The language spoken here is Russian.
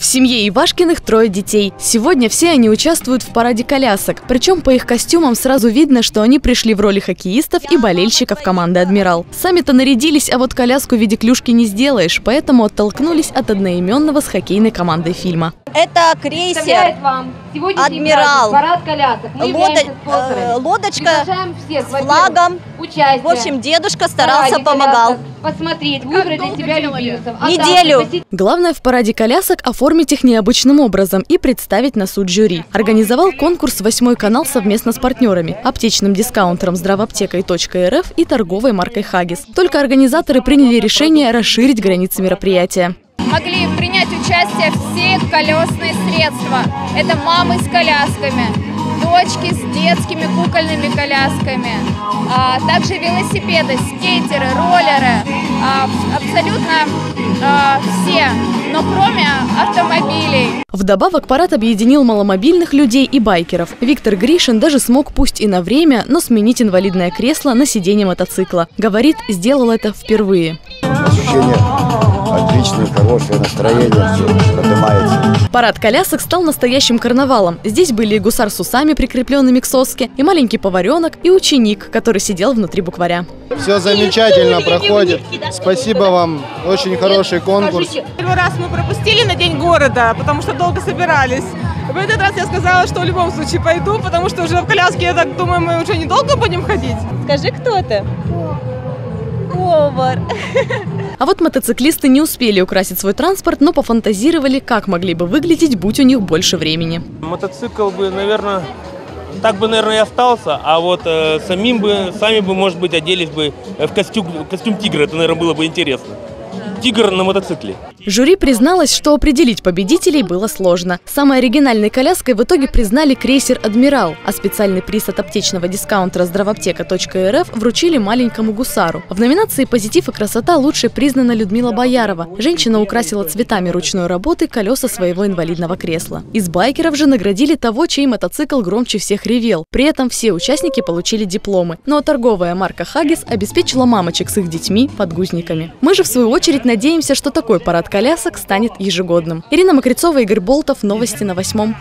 В семье Ивашкиных трое детей. Сегодня все они участвуют в параде колясок. Причем по их костюмам сразу видно, что они пришли в роли хоккеистов и болельщиков команды «Адмирал». Сами-то нарядились, а вот коляску в виде клюшки не сделаешь, поэтому оттолкнулись от одноименного с хоккейной командой фильма. Это крейсер, вам Адмирал. парад колясок. Мы лодо- э, лодочка с флагом. Участие. В общем, дедушка старался, параде помогал. колясок, Посмотреть, выбрать для себя любимцев. А Неделю. посетить Главное в параде колясок оформить их необычным образом и представить на суд жюри. Организовал конкурс «Восьмой канал» совместно с партнерами – аптечным дискаунтером здравоаптекой .рф и торговой маркой «Хагис». Только организаторы приняли решение расширить границы мероприятия. могли принять участие все колесные средства. Это мамы с колясками, дочки с детскими кукольными колясками, а также велосипеды, скейтеры, роллеры, а, абсолютно а, все, но кроме автомобилей. Вдобавок парад объединил маломобильных людей и байкеров. Виктор Гришин даже смог пусть и на время, но сменить инвалидное кресло на сиденье мотоцикла. Говорит, сделал это впервые. ощущение отличное, хорошее настроение, все поднимается. Парад колясок стал настоящим карнавалом. Здесь были и гусар с усами, прикрепленными к соске, и маленький поваренок, и ученик, который сидел внутри букваря. Все замечательно проходит. Спасибо вам. Очень хороший конкурс. Первый раз мы пропустили на День города, потому что долго собирались. В этот раз я сказала, что в любом случае пойду, потому что уже в коляске, я так думаю, мы уже недолго будем ходить. Скажи, кто ты? Повар. А вот мотоциклисты не успели украсить свой транспорт, но пофантазировали, как могли бы выглядеть, будь у них больше времени. Мотоцикл бы, наверное, так бы, наверное, и остался, а вот э, самим бы, сами бы, может быть, оделись бы э, в костюм, в костюм тигра, это, наверное, было бы интересно. Тигр на мотоцикле. Жюри призналось, что определить победителей было сложно. Самой оригинальной коляской в итоге признали крейсер «Адмирал», а специальный приз от аптечного дискаунтера здравоаптека.рф вручили маленькому гусару. В номинации «Позитив и красота» лучше признана Людмила Боярова. Женщина украсила цветами ручной работы колеса своего инвалидного кресла. Из байкеров же наградили того, чей мотоцикл громче всех ревел. При этом все участники получили дипломы. А торговая марка «Хагис» обеспечила мамочек с их детьми подгузниками. Мы же, в свою очередь, надеемся, что такой парад колясок станет ежегодным. Ирина Мокрицова, Игорь Болтов. Новости на восьмом.